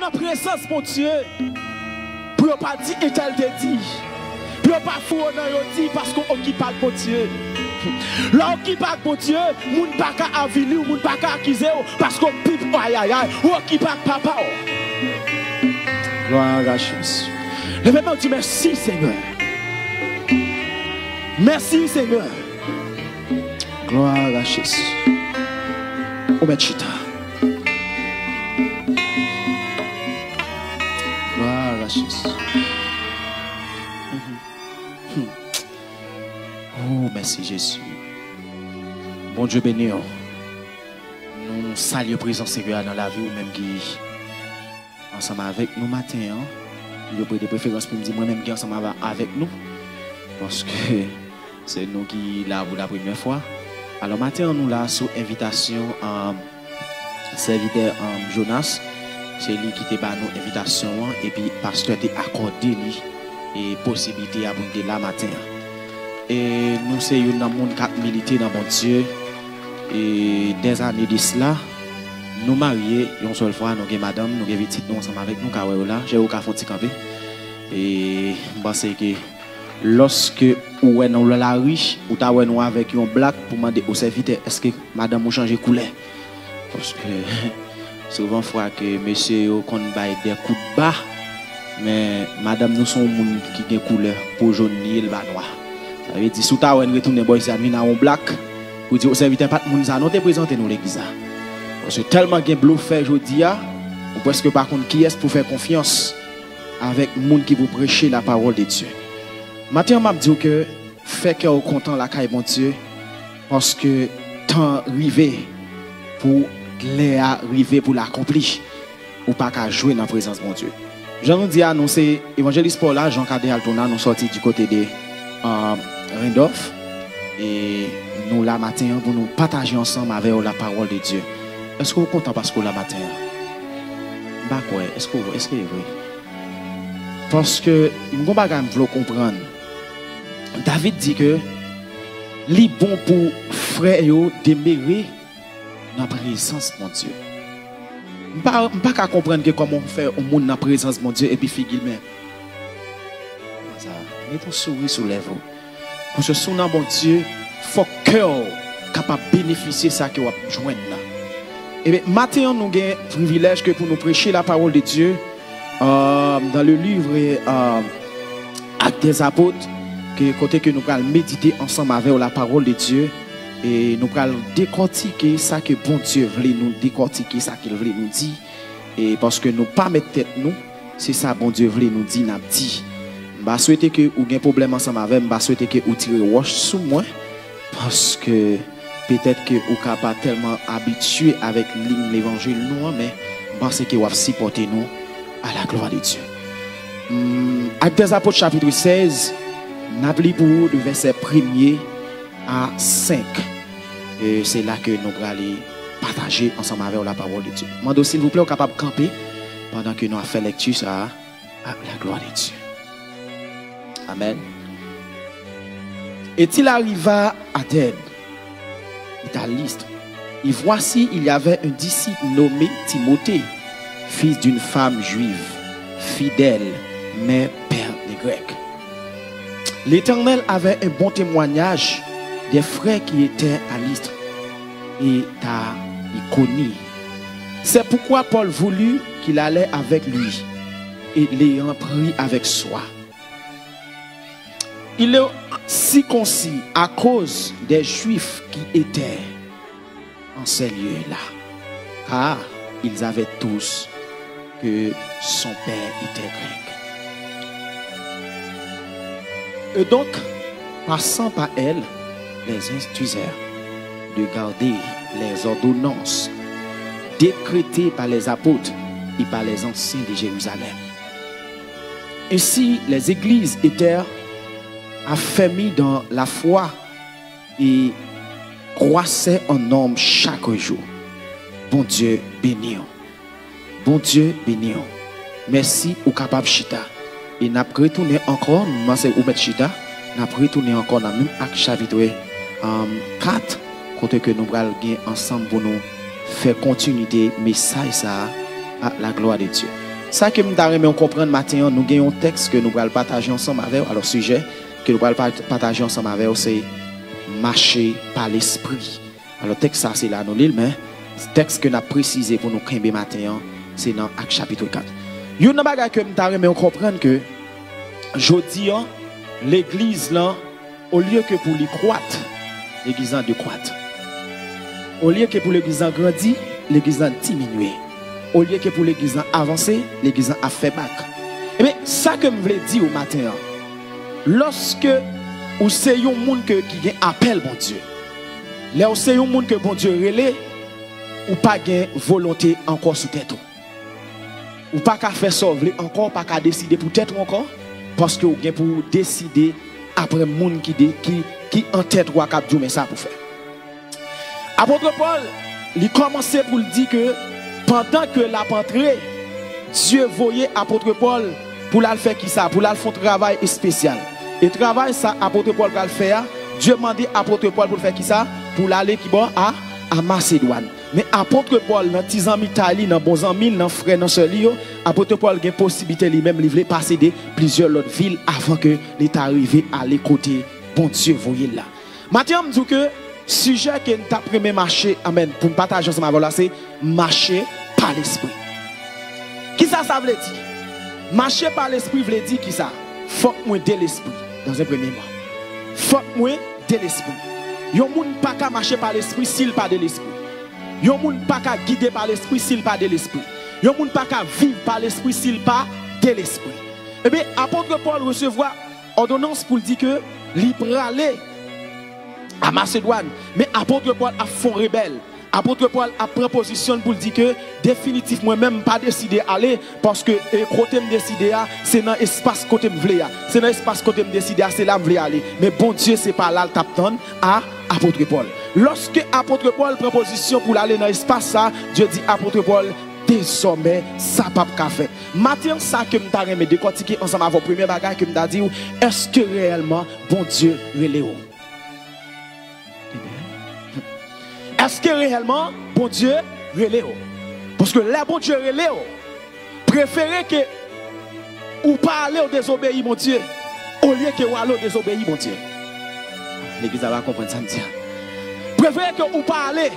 dans présence, mon Dieu, pour pas dire et tel te dit. Pour pas fou dans dit parce qu'on qui parle mon Dieu. Là qui parle mon Dieu, moun pas qu'à avili ou moun pas qu'à accuser parce qu'on pipe aïe aïe aïe ou qui parle papa. Gloire à Jésus. Levez-moi dit merci Seigneur. Merci Seigneur. Gloire à Jésus. On à. Mhm. Oh, merci Jésus. Bon Dieu béni. oh. Nous saluons présence Seigneur dans la vie ou même qui ensemble avec nous matin. Hein. Il a de préférence pour me dire moi-même qui ensemble avec- nous. Parce que c'est nous qui là pour la première fois. Alors matin, nous là sous invitation euh, serviteur euh, Jonas. C'est lui qui t'a nous invitation hein, et puis pasteur t'a accordé lui possibilité à nous là matin. Et nous c'est une monde qui milité dans mon Dieu. Et des années de cela nous mariés une seule fois nous avons madame nous avons petite nous ensemble avec nous car là. J'ai au campé et pense que lorsque ou est la riche ou ta ouais nous avec un black pour demander au serviteur est-ce que madame ou changer couleur? Parce que souvent fois que monsieur qu'on bail des coups de bas mais madame nous sommes monde qui ont couleur pour jaune bas noir. Ça veut dire sous ta ouais retourner boy ça nous un black pour dire au serviteur pas de monde ça nous te présenter nous l'église parce que tellement gen blou fait aujourd'hui ou presque par contre qui est pour faire confiance avec monde qui vous prêcher la parole de Dieu? Matin, m'a dit que fait que au content la caille mon Dieu parce que temps arrivé pour les arriver pour l'accomplir ou pas qu'à jouer dans la présence de mon Dieu. Jean nous dit annoncer évangéliste Paul là Jean Cadet Altona nous sorti du côté de euh, et nous la matin pour nous partager ensemble avec la parole de Dieu. Est-ce que vous êtes content parce que la matin? Bah quoi, est-ce que vous est-ce que vous Parce que nous avons comprendre. David dit que li bon pour frère yo demeurer dans la présence mon Dieu. Je ne pas comprendre que comment on fait au monde dans la présence mon Dieu et puis figure. Ça, Mets ton sourire sur les lèvres. Parce que mon Dieu, faut cœur capable de bénéficier de ça que vous joindre. Et matin, nous avons le privilège que pour nous prêcher la parole de Dieu euh, dans le livre euh, Actes des apôtres, côté que nous allons méditer ensemble avec la parole de Dieu et nous allons décortiquer ça que bon Dieu voulait nous décortiquer ça qu'il voulait nous dire et parce que nous pas mettre tête nous c'est ça bon Dieu voulait nous dire n'a dit. Bah souhaiter que ou un problème ensemble avec bah souhaiter que ou tirer wash sous moi. Parce que peut-être que ou pas tellement habitué avec l'évangile nous mais pense que vous supporter nous à la gloire de Dieu. Hum, Actes des apôtres chapitre 16 n'a pour le verset 1er à 5 et c'est là que nous allons partager ensemble avec la parole de Dieu. Mando s'il vous plaît, capable de camper pendant que nous avons fait lecture ça à la gloire de Dieu. Amen. Et il arriva à Thèbes, italiste. Et voici, il y avait un disciple nommé Timothée, fils d'une femme juive, fidèle, mais père des Grecs. L'Éternel avait un bon témoignage des frères qui étaient à Lystre et à Iconie. C'est pourquoi Paul voulut qu'il allait avec lui et l'ayant pris avec soi. Il est si concis à cause des Juifs qui étaient en ces lieux-là, car ils avaient tous que son père était grec. Et donc, passant par elle, les de garder les ordonnances décrétées par les apôtres et par les anciens de Jérusalem. Ainsi, les églises étaient affermies dans la foi et croissaient en nombre chaque jour. Bon Dieu, béni. Bon Dieu, béni. Merci au capable chita. Et n'a retourné encore, nous ou chita, n'a retourné encore dans même acte chapitre 4 côté que nous allons ensemble pour nous faire continuité message ça à la gloire de Dieu. ça que nous devons comprendre matin, nous avons un texte que nous allons partager ensemble avec Alors, sujet que nous allons partager ensemble avec c'est marcher par l'esprit. Alors, texte ça, c'est là, nous lisons, mais le texte que nous avons précisé pour nous le matin, c'est dans Acte chapitre 4. Il y a une chose que nous devons comprendre que, dis, l'église, là, au lieu que pour les croître, l'église a de croître. Au lieu que pour l'église a grandir, l'église a diminué. Au lieu que pour l'église a avancé, l'église a fait bac. Eh bien, ça que je voulais dire au matin, lorsque vous c'est un monde qui a appel, bon Dieu, là c'est un monde que bon Dieu relais, ou pas de volonté encore sous tête. Ou pas qu'à faire sauver encore, pas qu'à décider pour tête encore, parce que vous avez pour décider après monde qui, qui, qui en tête ou à cap mais ça pour faire. Apôtre Paul, il commençait pour dire que pendant que la pentrée, Dieu voyait apôtre Paul pour la faire qui ça, pour la faire un travail spécial. Et travail ça, apôtre Paul va le faire. Dieu demandé apôtre Paul pour faire qui ça, pour l'aller qui bon? À, à Macédoine. Mais apôtre Paul, dans tes amis Italie, dans bons amis, dans frères, dans ce lieu, apôtre Paul a une possibilité lui-même, passer de plusieurs autres villes avant que l'État arrive à l'écouter. Bon Dieu, voyez là. Maintenant, je dis que sujet que nous avons marché, amen, pour partager ensemble avec c'est marcher par l'esprit. Qui ça, ça veut dire? Marcher par l'esprit veut dire qui ça? Faut moi de l'esprit, dans un premier mois. Faut moi de l'esprit. Yon moun pas qu'à marcher par l'esprit s'il pas de l'esprit. Yon moun pas qu'à guider par l'esprit s'il pas de l'esprit. Yon moun pas qu'à vivre par l'esprit s'il pas de l'esprit. Eh bien, apôtre Paul recevoir ordonnance pour dire que libre aller à Macédoine. Mais apôtre Paul a fond rebelle. Apôtre Paul a pris position pour dire que définitivement même pas décidé aller parce que côté me décidé c'est dans l'espace côté me voulais c'est dans l'espace côté me décidé c'est là me aller mais bon Dieu c'est pas là le tapton à apôtre Paul lorsque apôtre Paul prend position pour aller dans l'espace ça Dieu dit apôtre Paul désormais ça pas fait matin ça que me t'a remis décortiquer ensemble avec premier bagage que me dit est-ce que réellement bon Dieu reléo Est-ce que réellement, bon Dieu, relève Parce que là, bon Dieu relève, préférez que ou pas aller au désobéir, mon Dieu, au lieu que vous allez au désobéir, mon Dieu. L'église va comprendre ça, me Préférez que ou pas aller,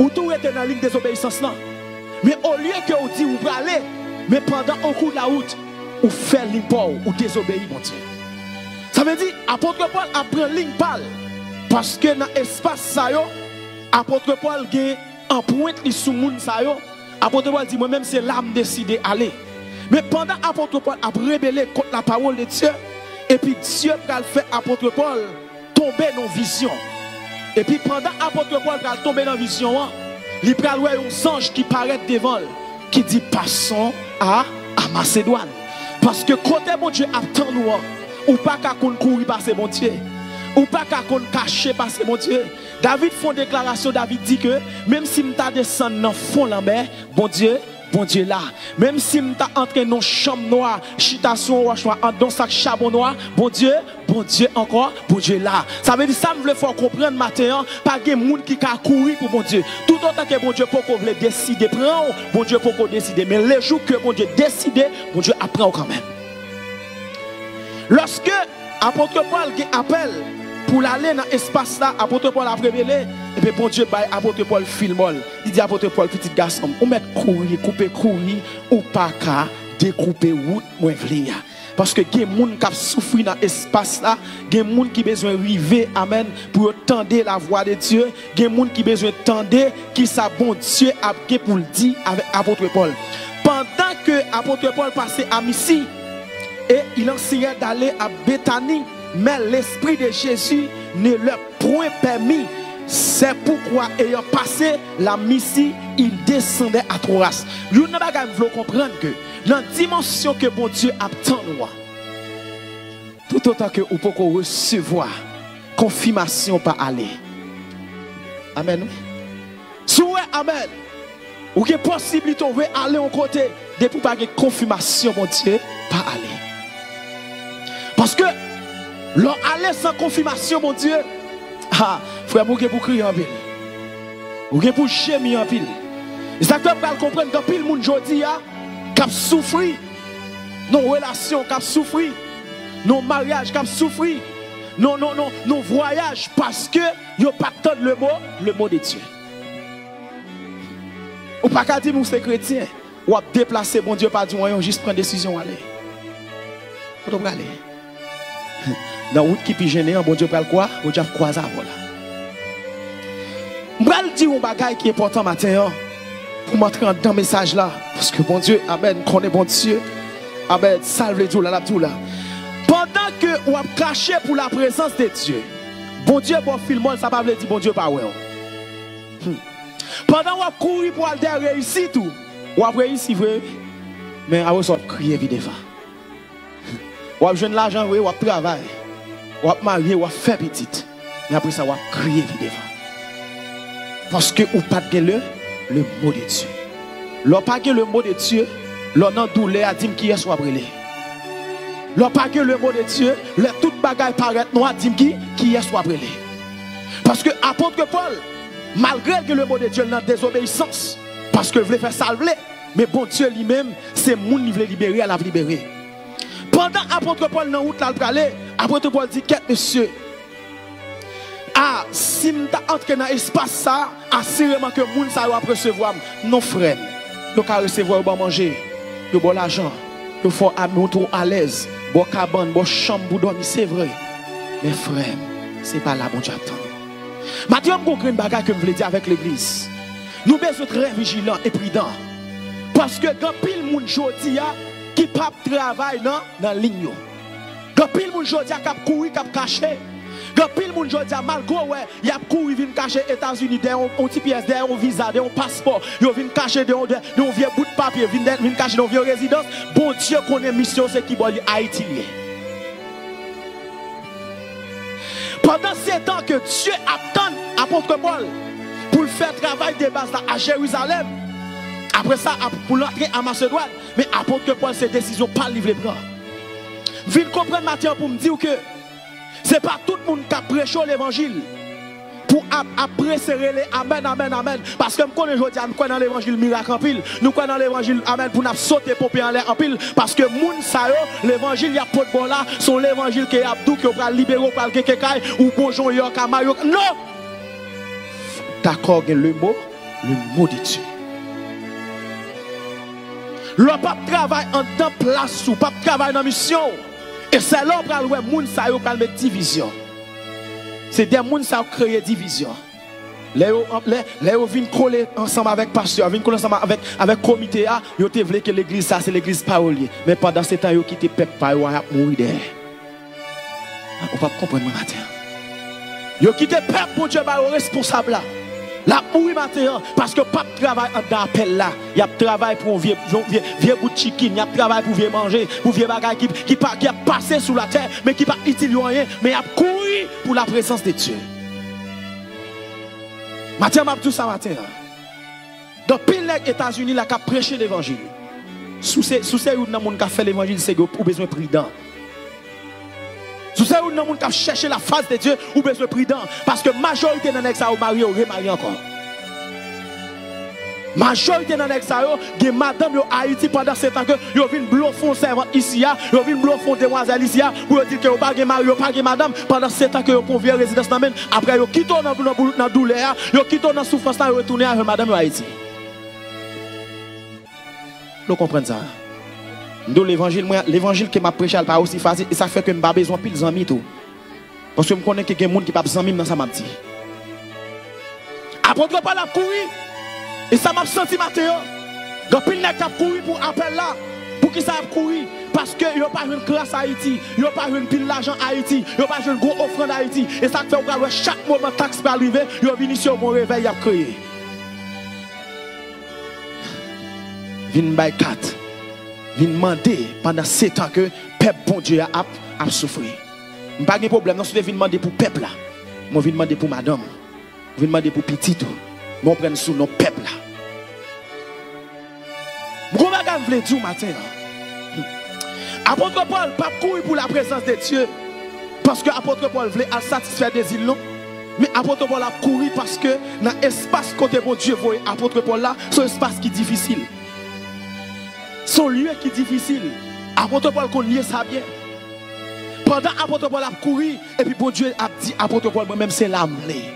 ou tout était dans la ligne désobéissance là. Mais au lieu que vous dites ou pas aller, mais pendant un coup de la route, ou faire l'import, ou désobéir, mon Dieu. Ça veut dire, apôtre Paul apprend ligne pâle. Parce que dans l'espace, ça y Paul gagne en pointe sous moun sa yo. Apôtre Paul dit moi même c'est l'âme décidé aller. Mais pendant apôtre Paul a rébellé contre la parole de Dieu et puis Dieu a fait apôtre Paul tomber dans vision. Et puis pendant apôtre Paul a tomber dans vision, il a un ange qui paraît devant qui dit passons à, à Macédoine. Parce que côté mon Dieu attend nous, ou pas qu'à courir passer mon Dieu. Ou pas qu'à cacher passer mon Dieu. David fait une déclaration, David dit que même si je descendu dans fond la mer, bon Dieu, bon Dieu là. Même si je entré dans chambre noire, chitation dans sac charbon noir, bon Dieu, bon Dieu encore, bon Dieu là. Ça veut dire ça, me faut comprendre maintenant, pas de monde qui a couru pour bon Dieu. Tout autant que bon Dieu pour qu'on veut décider, prendre, bon Dieu pour qu'on décide. Mais les jours que bon Dieu décide, bon Dieu apprend quand même. Lorsque apôtre Paul appelle pour aller dans l'espace là, apôtre Paul a révélé, et puis bon Dieu, bah, apôtre Paul filmol. Il dit apôtre Paul, petit garçon, on met courir, couper, courir, ou pas qu'à découper route, moi Parce que il y a des gens qui souffert dans l'espace là, il y a des gens qui ont besoin d'arriver, amen, pour entendre la voix de Dieu, il y a des gens qui ont besoin d'entendre qui ça bon Dieu a pour le dire avec apôtre Paul. Pendant que apôtre Paul passait à Missie, et il enseignait d'aller à Bethanie, mais l'Esprit de Jésus ne leur point permis. C'est pourquoi, ayant passé la mission, il descendait à Troas. Nous devons comprendre que la dimension que bon Dieu attend tout autant que vous pouvez recevoir confirmation par aller. Amen. Souhait, Amen. Ou que possibilité de aller en côté pas confirmation, mon Dieu, pas aller. Parce que L'on allait sans confirmation, mon Dieu. Ah, frère, vous pour crier en ville. Vous pour gémir en pile. Et ça que vous comprendre que pile monde jodi a, qui souffert, nos relations qui souffert, nos mariages qui souffert, nos, nos, nos, nos voyages parce que yo pas le mot, le mot de Dieu. Ou pas qu'à dire que c'est chrétien, ou à déplacer, bon Dieu, pas du moyen, juste prendre décision, aller. Faut aller. Dans route qui peut gêner, bon Dieu, le quoi? Bon Dieu, croise à voilà. Je vais dire un bagage qui est important matin, hein, pour m'entrer dans le message là. Parce que bon Dieu, Amen, connaît bon Dieu. Amen, salve Dieu là, là, là. Pendant que on a caché pour la présence de Dieu, bon Dieu, bon film, ça ne veut dire bon Dieu pas ouais. Hmm. Pendant qu'on a couru pour aller réussir tout, on a réussi mais on a crié vite On a joué l'argent, on a travaillé, on a marié, a fait petit. Mais après ça, a crié vite Parce que on pas le, le mot de Dieu. L'on pas le mot de Dieu, l'on a douleur à dire qui est soit brûlé. L'on pas le mot de Dieu, le tout bagaille paraît dit qui, est soit brûlé. Parce que apôtre Paul, malgré que le mot de Dieu dans désobéissance, parce que voulait faire salver, mais bon Dieu lui-même, c'est mon qui veut libérer, à la libérer. Pendant apôtre Paul dans route là, apôtre Paul dit, qu'est-ce monsieur, ah, si je entre dans l'espace ça, assurément que moun ça va recevoir. Non frère, vous pouvez recevoir vous manger, vous bon l'argent, vous faut mettre à l'aise, bon cabane, bon chambre pour dormir, c'est vrai. Mais frère, c'est pas là bon attend. Maintenant, je une bagarre que je voulais dire avec l'église. Nous devons être très vigilants et prudents. Parce que quand pile moun jodi qui pas travail dans la ligne. Quand pile moun jodi a qui courir, qui caché. Quand pile moun jodi malgré ouais, y a couru vinn cacher États-Unis derrière un petit pièce derrière un visa, derrière un passeport, yo vinn cacher derrière un vieux bout de papier, vinn vinn cacher dans vieux résidence. Bon Dieu connaît mission c'est qui boli Haïti. Pendant ces temps que Dieu attend apôtre Paul pour faire travail de base là à Jérusalem. Après ça, pour l'entrer à Macédoine. Mais apôtre Paul, ses décisions pas livrer bras. Vite comprendre maintenant pour me dire que ce n'est pas tout le monde qui a prêché l'évangile pour apprécier les Amen, Amen, Amen. Parce que nous connaissons aujourd'hui, nous connaissons l'évangile miracle en pile. Nous connaissons l'évangile Amen pour nous sauter pour en l'air en pile. Parce que moun sa l'évangile, il y a pas de bon là, sont l'évangile qui est abdou, qui va libérer, qui va ou bonjour, yo, kamayo. Non! D'accord, le mot, le mot de Dieu. Le pas travail en temps place ou pas travail dans mission. Et c'est là où le moun sa yo mettre division. C'est des qui ont créé division. Les gens viennent coller ensemble avec pasteur, viennent coller ensemble avec avec comité a, yo te que l'église ça c'est l'église parolier. Mais pendant ce temps yo quitté peuple pa yo a mourir derrière. On va comprendre matin. Yo quitté peuple pour Dieu ba responsable là. La mourir matin parce que pas travail en appel là. Il y a travail pour un vieux vieux bout de chicken, il y a travail pour vieux manger, pour vieux bagaille qui qui, a passé sous la terre mais qui pas utile rien, mais il a couru pour la présence de Dieu. Matin, m'a tout ça matin. Dans pile les États-Unis, là, qui a prêché l'évangile. Sous ces sous ces monde qui a fait l'évangile, c'est pour besoin prudent. Sous ces monde qui a cherché la face de Dieu, ou besoin prudent. Parce que majorité dans les ça, ou marié, ou remarié encore. Majorité dans les ça, des madame yo Haïti pendant ce temps que yo vinn blofon servante ici yo vinn blofon demoiselle ici pour dire que yo pas mari yo pas madame pendant ce temps que yo convient résidence après yo quitté dans dans douleur yo quitté dans souffrance yo retourner avec madame yo Haïti. Vous comprenez ça l'évangile l'évangile que m'a prêché pas aussi facile et ça fait que m'a besoin pile d'amis. Parce que je connais quelqu'un monde qui pas besoin dans ça m'a dit. Apôtre pas la courir et ça m'a senti matin. Donc, il n'a pas couru pour appel là. Pour qui ça a couru Parce que a pas une classe Haïti, il n'y a pas une pile d'argent Haïti, il n'y a pas une gros offrande Haïti. Et ça fait que chaque moment taxe peut arriver, y a venu sur mon réveil, il a créé. Vin by 4. Vin demander pendant 7 ans que peuple bon Dieu a, a souffert. Je n'ai pas de problème, non, je viens demander pour peuple là. Je viens demander pour madame. Je viens demander pour petit. Je prends sous nos peuples là. Je veux dire matin Apôtre Paul pas courir pour la présence de Dieu parce que apôtre Paul voulait satisfaire des îles mais apôtre Paul a couru parce que dans l'espace côté bon Dieu voyez apôtre Paul là c'est un espace qui est difficile Son lieu qui est difficile. Apôtre Paul connaît ça bien. Pendant apôtre Paul a couru, et puis bon Dieu a dit apôtre Paul, moi-même c'est l'amener.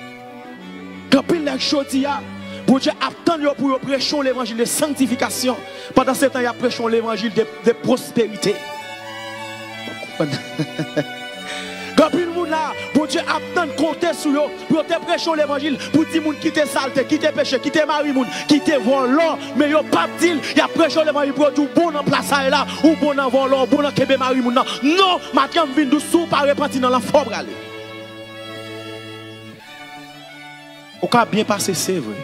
Quand il n'a pas bon Dieu attend pour prêcher l'évangile de sanctification. Pendant ce temps, il a prêché l'évangile de prospérité. Dieu attend de compter sur eux pour te prêcher l'évangile, pour dire moun quitter saleté, quitter péché, quitter mari moun, quitter volant, mais yo pas dit, il a prêché l'évangile pour dire bon en place là, ou bon en volant, bon en kebe mari moun. Non, maintenant vinn dou sou pas repentir dans la forme aller. Au cas bien passé, c'est vrai.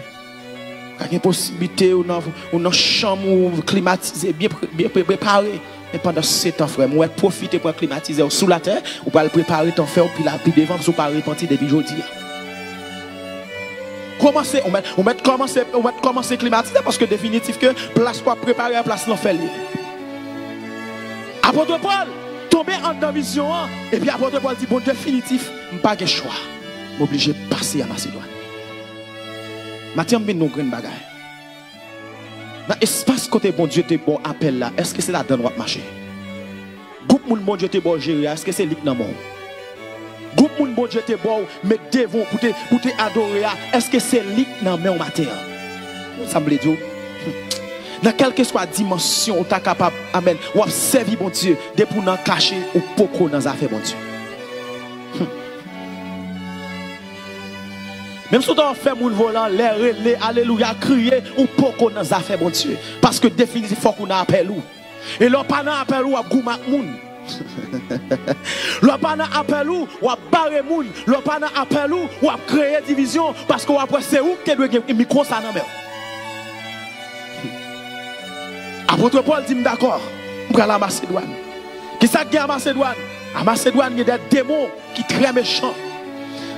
Il y a une possibilité, ou dans une chambre climatisée, bien, bien préparée. Et pendant ce temps, frère, moi, profiter pour climatiser sous la terre, ou pour préparer ton fer, puis la puis devant, vous pas repentir depuis aujourd'hui. Commencez, on met, on met commencer, on met commencer climatiser parce que définitif que place pour préparer la place l'enfer. Apôtre Paul, tomber en vision, et puis apôtre Paul dit, bon, définitif, pas de choix. M'obligé de passer à Macédoine. Maintenant, nous une bagaille. Dans l'espace côté bon Dieu te bon appel là, est-ce que c'est la donne droite marcher? Groupe moun bon Dieu te bon gérer, est-ce que c'est lik nan mon? Groupe moun bon Dieu te bon mais devant pour te te adorer, est-ce que c'est lik nan mon matin? Ça me dit dans quelle que soit dimension, tu es capable, amen, ou servir bon Dieu, de pour nous cacher ou poko dans affaires bon Dieu. Même si on fait mon volant, les relais, alléluia, crier, ou pas qu'on a fait, bon Dieu. Parce que définitivement, il faut qu'on a appelé ou. Et l'on pas appel ou, à goumak moun? L'on pas appel ou, ou à barrer moun? L'on pas appel ou, ou à créer division? Parce que après, c'est où que un micro ça non Apôtre Paul dit d'accord, vais la Macédoine. Qui ça qui est à Macédoine? À Macédoine, il y a des démons qui sont très méchants.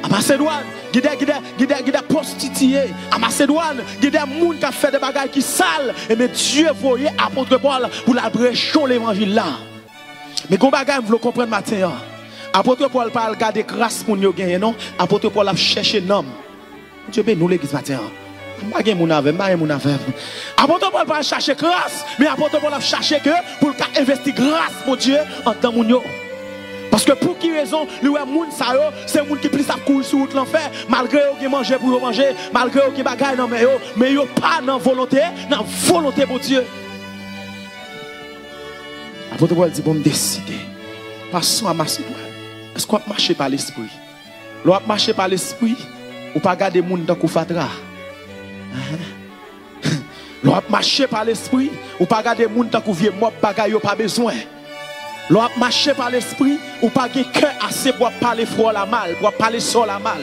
À Macédoine, des prostituées. À Macédoine, des gens qui ont fait des bagages qui sales. Et mais Dieu voyait apôtre Paul pour la l'évangile là. Mais quand bagage, vous comprendre matin. Apôtre Paul parle garder grâce pour nous gagner non? Apôtre Paul a cherché un homme. Dieu bénit nous l'église matin. Pas mon avec, pas mon avec. Apôtre Paul pas chercher grâce, mais apôtre Paul a cherché que pour investir grâce pour Dieu en tant que parce que pour qui raison, lui moun yo, c'est moun qui plus à courir sur l'enfer, malgré qui manger pour manger, malgré qui bagaille dans mais yo, mais yo pas dans volonté, dans volonté pour Dieu. Apôtre Paul dit bon décider. Passons à Macédoine. Est-ce qu'on marche par l'esprit? L'on marcher par l'esprit ou pas garder moun dans koufatra? L'on marcher par l'esprit ou pas garder moun dans vieux mort bagaille pas besoin. L'on a marché par l'esprit ou pas de cœur assez pour parler froid la mal, pour parler sur la mal.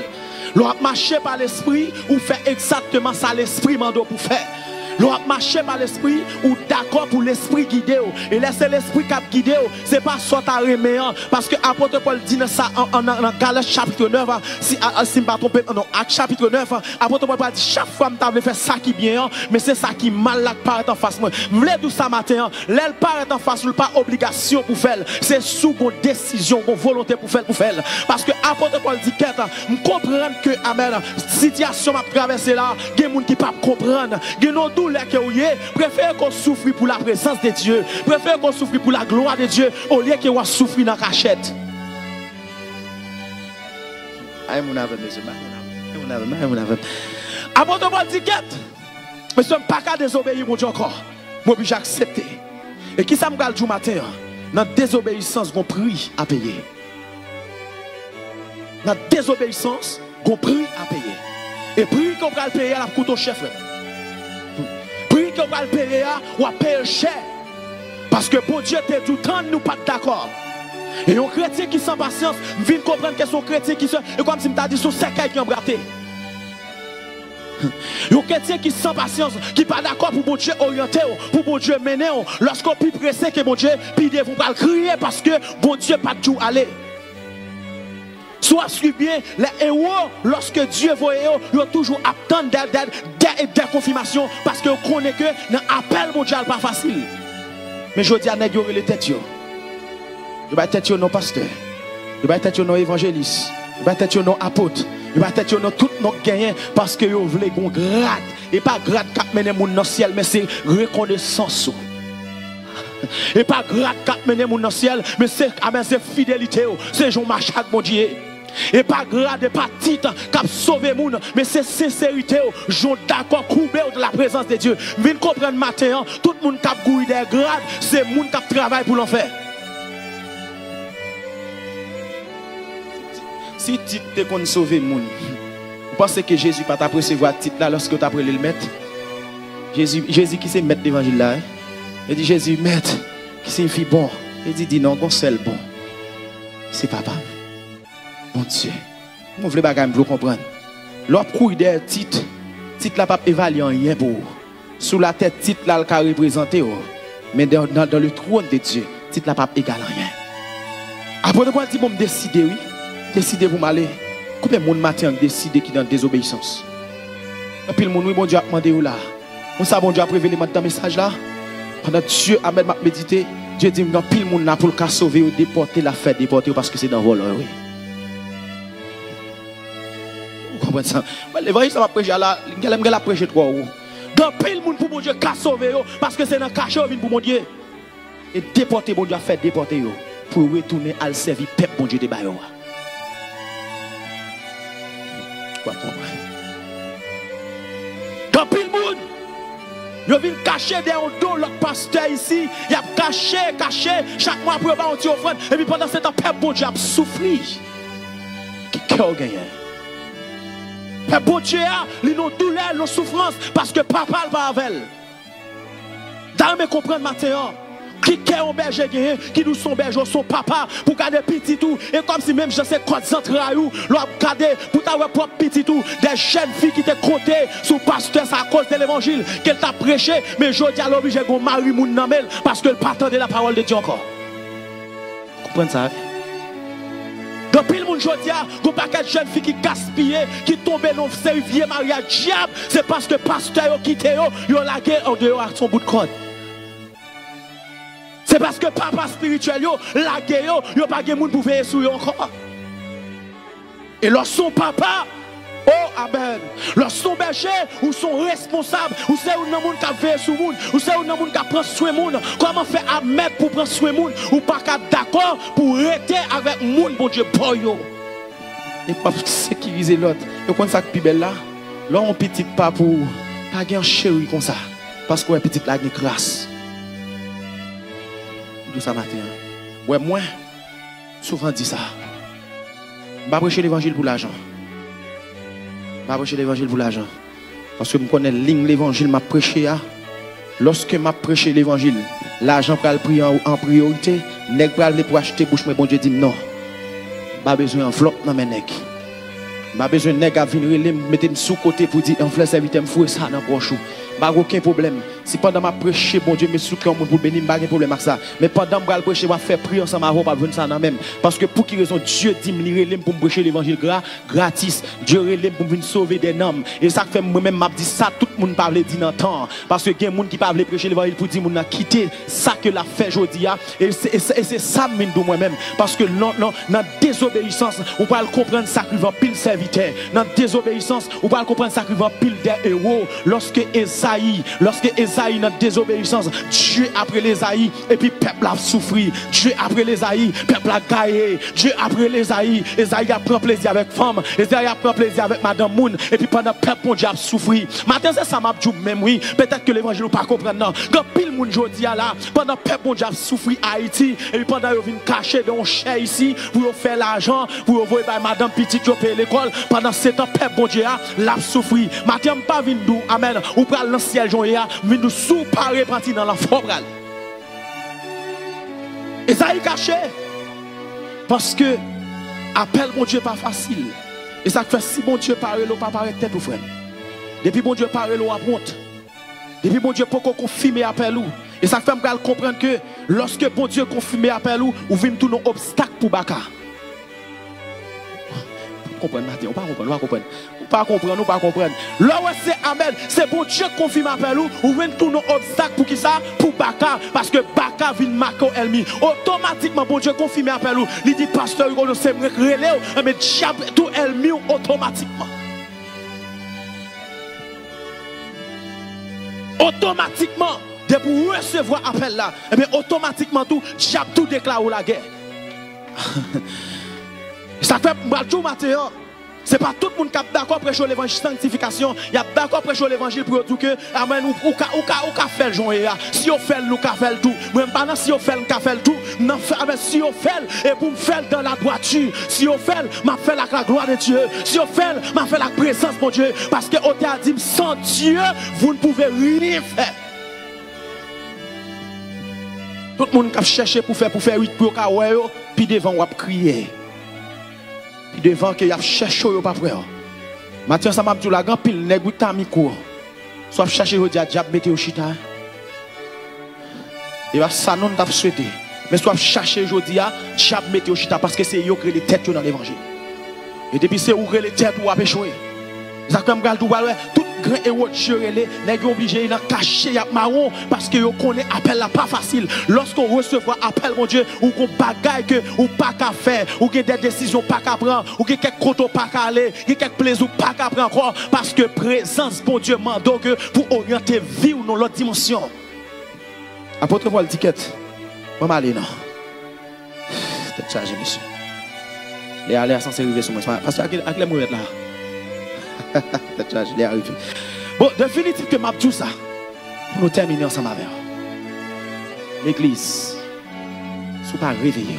L'on a marché par l'esprit ou fait exactement ça l'esprit mando pour faire. L'on a marché par l'esprit ou d'accord pour l'esprit guider. Et laisser l'esprit cap guider. Ce n'est pas soit à reméant. Parce que apôtre Paul dit ça en, Galates chapitre 9. Hein. Si je ne me trompe pas, chapitre 9. Hein. Apôtre Paul dit chaque fois que je faire ça qui bien, hein. mais c'est ça qui mal là paraît en face. Je voulais tout ça matin. L'aile paraît en face, pas obligation pour faire. C'est sous vos décision, vos volonté pour faire. Pour faire. Parce que apôtre Paul dit que je comprends que, amen, situation m'a traversé là, il y a des gens qui ne peuvent pas comprendre. Douleur que vous préfère qu'on souffre pour la présence de Dieu, préfère qu'on souffre pour la gloire de Dieu au lieu que vous souffrir dans la cachette. Mon mon mon voir ticket, mais je ne pas qu'à désobéir, mon Dieu, encore. Moi, j'ai accepté. Et qui ça me dit du matin? Dans désobéissance, on prix à payer. Dans désobéissance, on prix à payer. Et prix qu'on va payer à la coûte au chef que va le payer, cher. Parce que pour Dieu, t'es tout temps, nous pas d'accord. Et un chrétien qui sans patience, vient comprendre que son chrétien qui se. Et comme si je dit, son cercueil qui a braté. Un chrétien qui sans patience, qui pas d'accord pour bon Dieu orienter, pour bon Dieu mener, lorsqu'on peut presser que bon Dieu, puis vont pas crier parce que bon Dieu pas tout aller. Soit bien, les héros, lorsque Dieu voit ils ont toujours attendre des, des, confirmations parce que vous connaissez que l'appel mondial pas facile. Mais je dis à vous les têtes. Vous avez tête nos pasteurs. Vous avez tête nos évangélistes. Vous avez tête nos apôtres. Vous avez tête nos tous nos gagnants parce que vous voulez qu'on grade. Et pas grade qui mène mon dans ciel, mais c'est reconnaissance. Et pas grade qui mené mon dans le ciel, mais c'est fidélité, c'est Jean Machac, mon Dieu. Et pas grade, pas titre qui a sauvé moun, mais c'est sincérité, oh. Jean d'accord, coupé de la présence de Dieu. Venez comprendre matin, hein. tout le monde qui a des grades, c'est moun qui travaille pour l'enfer. Si titre te qu'on sauver moun, vous pensez que Jésus pas t'apprécier titre là lorsque tu as le mettre? Jésus, Jésus qui s'est mettre l'évangile là. Hein? Il dit Jésus, maître, qui signifie bon. Il dit, dit non, bon seul bon. C'est papa. Mon Dieu. Vous voulez pas comprendre. L'autre couille des titre, titre là pas évalué rien pour. Sous la tête, titre là, le représenté. Oh. Mais dans, dans, le trône de Dieu, titre là pas égal rien. Après, quoi dit, bon, décider, oui? Décider pour m'aller. Combien de monde matin décider qui dans désobéissance? Et puis le monde, oui, bon Dieu a demandé là? On sait, bon Dieu a révélé dans message là? Pendant Dieu a médité, Dieu dit, non, pile monde là pour le cas sauver ou déporter la fête, déporter parce que c'est dans vol, oui. Comprenez ça? L'évangile, ça va prêcher là, il a prêché trois ou. Dans pile monde pour mon Dieu cas sauver parce que c'est dans cachet pour mon Dieu. Et déporter mon Dieu a fait déporter pour retourner à le servir peuple mon Dieu de Bayo. Comprendre? Dans pile monde Yo vin cacher derrière le dos l'autre pasteur ici. Il a caché, caché. Chaque mois pour avoir un petit offrande. Et puis pendant ce temps, Père bon Dieu a soufflé. Qui cœur gagné. Père bon Dieu a, li nos douleurs, nos souffrances. Parce que papa va avec elle. Me comprendre maintenant qui est un berger qui nous sont berger, son papa, pour garder petit tout. Et comme si même je sais concentrer ou, l'on garder pour ta propre petit tout, des jeunes filles qui étaient comptées sous pasteur à cause de l'évangile qu'elle t'a prêché, mais je dis à l'obligé de mari moun namel parce que pas de la parole de Dieu encore. Comprenez ça? Depuis le monde y a pas de jeunes filles qui gaspillent, qui tombent dans ce vieux mariage diable, c'est parce que pasteur a quitté, il a lagué en dehors à son bout de code. C'est parce que papa spirituel, yo, la guerre, yo, yo pas de monde pour veiller sur encore. Et lorsque papa, oh amen, lorsque son berger ou son responsable, ou c'est un monde qui a veillé sur monde, ou c'est un monde qui pris soin monde, comment faire amen pour prendre soin monde, ou pas d'accord pour rester avec monde, bon Dieu, pour yo. Et pas sécuriser l'autre. Et quand ça qui belle là, là on petit pas pour pas un chéri comme ça. Parce qu'on est petit là, une grâce de ça matin. Ouais, moi, souvent dit ça. Je ne prêcher l'évangile pour l'argent. Je ne prêcher l'évangile pour l'argent. Parce que je connais ligne l'évangile m'a prêché. Lorsque m'a prêché l'évangile, l'argent pour le en, priorité, nèg pour acheter bouche mais bon Dieu dit non. Pas besoin flop dans mes nèg. Pas besoin nèg à venir mettre sous côté pour dire en fleur serviteur me ça dans poche. Pas aucun problème. Si pendant ma prêcher, bon Dieu, me cœur pour bénir, pas de problème avec ça. Mais pendant que je prêcher, je vais faire prier ensemble avec pas venir ça dans même. Parce que pour qui raison Dieu dit me pour prêcher l'évangile gratis. Dieu relève pour venir sauver des hommes. Et ça fait moi-même m'a dit ça tout le monde parle dit dans parce que il y a des gens qui parlent prêcher l'évangile pour dire mon a quitté ça que la fait aujourd'hui et c'est ça me moi-même parce que non non dans désobéissance, on va comprendre ça qui va pile serviteur. Dans désobéissance, on va comprendre ça qui va pile des héros lorsque Esaïe, lorsque Esaïe dans désobéissance, Dieu après les haïs, et puis peuple a souffert. Dieu après les haïs, peuple a gaillé. Dieu après les haïs, Esaïe a pris plaisir avec femme, Esaïe a pris plaisir avec madame Moun, et puis pendant peuple mon a souffert. Maintenant c'est ça m'a dit même oui, peut-être que l'évangile pas comprendre non. Quand pile moun jodi là, pendant peuple mon Dieu a souffert Haïti, et puis pendant ils viennent cacher dans cher ici pour faire l'argent, pour envoyer madame petite qui payer l'école, pendant sept ans peuple mon Dieu a l'a souffert. Maintenant pas vinn amen, ou pral dans ciel joya, vinn nous sous paré parti dans la forêt. Et ça est caché. Parce que appel mon Dieu pas facile. Et ça fait si bon Dieu parle, pas paraît tête pour frère. Depuis bon Dieu parle, l'eau honte. Depuis bon Dieu pour confirmer appel ou? Et ça fait me comprendre que lorsque bon Dieu confirme appel ou, ou vient tous nos obstacles pour Baka comprendre, Mathieu. On pas comprendre, on pas. Pas comprendre, on pas comprendre. Là où c'est Amen, c'est bon Dieu confirme appel ou, ou vient tous nos obstacles pour qui ça? Pour Baka. Parce que Baka vient marquer Elmi. Automatiquement, bon Dieu confirme appel ou. Il dit, pasteur, on sait relais, mais diable, tout Elmi automatiquement. Automatiquement. de pour recevoir appel là, et bien automatiquement tout, diable tout déclare la guerre. Ça fait, je matin, c'est pas tout le monde qui est d'accord prêcher l'évangile sanctification. Il y a d'accord prêcher l'évangile pour dire que amen ou ou ou fait le joint Si on fait le fait tout. Même pas si on fait le fait tout. Non si on fait et pour me faire dans la droiture. Si on fait, m'a fait la gloire de Dieu. Si on fait, m'a fait la présence de Dieu parce que on t'a dit sans Dieu, vous ne pouvez rien faire. Tout le monde qui cherché pour faire pour faire 8 pour puis devant on va crier. Devant qu'il y a cherché au pas frère. Maintenant ça m'a dit la grand pile nèg ta micro. Soit chercher au diable mettre au chita. Et va ça non t'a souhaité. Mais soit chercher aujourd'hui à diable mettre au chita parce que c'est yo qui les têtes dans l'évangile. Et depuis c'est ouvrir les têtes pour échouer. Ça comme tout tout grand héros de Dieu, les gens obligés de cacher marron parce que vous connaissez appel là pas facile. Lorsqu'on reçoit appel, mon Dieu, ou qu'on bagaille que ou pas qu'à faire, ou qu'il des décisions pas qu'à prendre, ou a quelques côtés pas qu'à aller, a quelques plaisirs pas qu'à prendre encore parce que présence, mon Dieu, mando que pour orienter vie ou dans l'autre dimension. Apôtre Paul ticket. Maman allez non. C'est chargé, monsieur. Les allez censé arriver sur moi. Parce que avec les mouettes là. je l'ai arrivé. Bon, définitivement, tout ça, pour nous terminer ensemble avec L'église, si pas réveillé,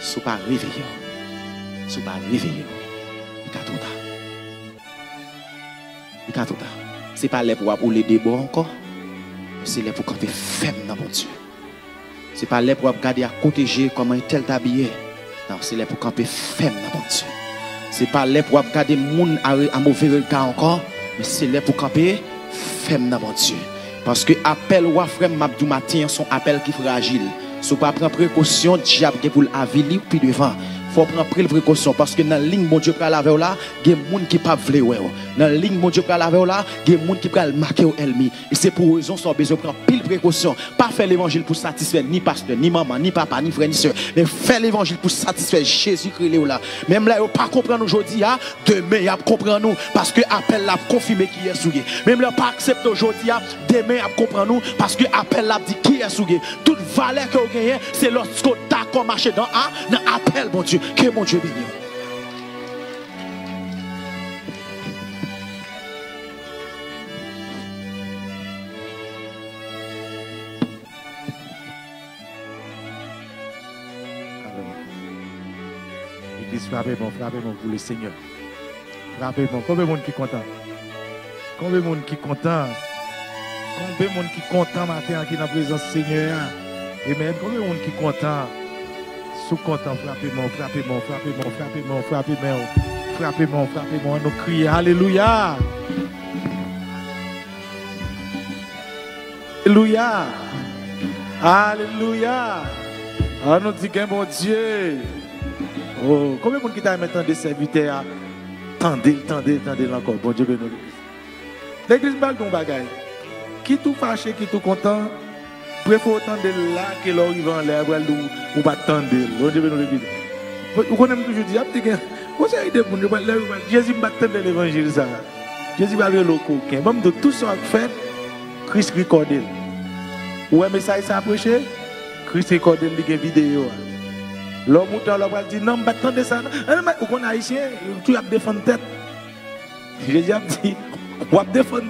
si pas réveillé, si pas réveillé, il a tout Il a tout Ce n'est pas là pour rouler des encore, c'est là pour camper ferme dans mon Dieu. Ce n'est pas là pour regarder à protéger comment il tel habillé. Non, c'est là pour camper ferme dans mon Dieu. Ce n'est pas là pour regarder les gens à mauvais regard encore, mais c'est là pour camper femme mon Dieu. Parce que appel ou frère Mabdou matin son appel qui fragile. Si pas prendre précaution, diable pour l'aviler puis devant faut prendre précaution parce que dans la ligne mon Dieu laver là, il y a des gens qui pas vle ouais. Dans la ligne mon Dieu laver là, il y a des gens qui pas marquer au ennemi. Et c'est pour raison ça besoin prendre pile précaution, pas faire l'évangile pour satisfaire ni pasteur, ni maman, ni papa, ni frère, ni soeur, mais faire l'évangile pour satisfaire Jésus-Christ là. Même là, il pas comprendre aujourd'hui, hein, demain il comprendre nous parce que appel l'a confirmé qui est souillé. Même là pas accepter aujourd'hui, hein, demain il comprendre nous parce que appel l'a dit qui est souillé. Toute valeur que vous gagnez, c'est lorsque vous d'accord marcher dans un dans appel mon Dieu. Que mon Dieu bénisse. Église, frappez-moi, frappez-moi pour le Seigneur. Frappez-moi. Combien de monde qui est content? Combien de monde qui est content? Combien de monde qui est content matin qui est dans la présence du Seigneur? Amen. Combien de monde qui est content? Sous content, frappez-moi, frappez-moi, frappez-moi, frappez-moi, frappez-moi, frappez-moi, frappez-moi. Nous crions Alléluia. Alléluia. Alléluia. Ah, nous disons, bon Dieu. Oh, combien de monde qui t'a maintenant des serviteurs? Tendez, tendez, tendez encore. Bon Dieu, bénis l'église. L'église, bon bagaille. Qui tout fâché, qui tout content, préfère attendre là que en ou attendre. L'église. Vous connaissez toujours dire, vous Jésus m'a attendre l'évangile. ça. Jésus va le coquin. Même de tout ça fait, Christ recorde. Ouais, mais ça. Christ recorde les vidéos. L'homme mouton, l'homme dire, non, je attendre ça. Vous connaissez haïtien, tu as défendre tête. Jésus a dit,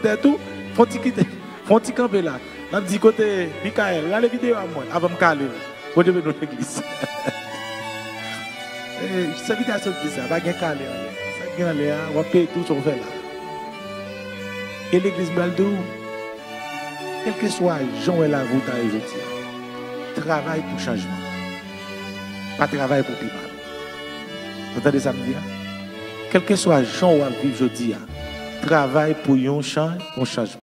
tête tout, quitter. On dit côté Michael, regardez la vidéo à moi, avant de me caler. Faut Dieu notre église. C'est vite à ce que ça, caler. Ça vient aller, on va payer tout ce là. Et l'église Baldou, quel que soit Jean et la route à aujourd'hui, travaille pour changement. Pas travail pour piment. Vous entendez ça me dire? Quel que soit Jean ou à vivre aujourd'hui, travaille pour un changement.